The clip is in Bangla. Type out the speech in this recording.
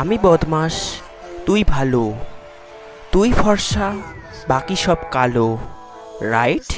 আমি বদমাস তুই ভালো। তুই ফর্সা বাকি সব কালো। রাইট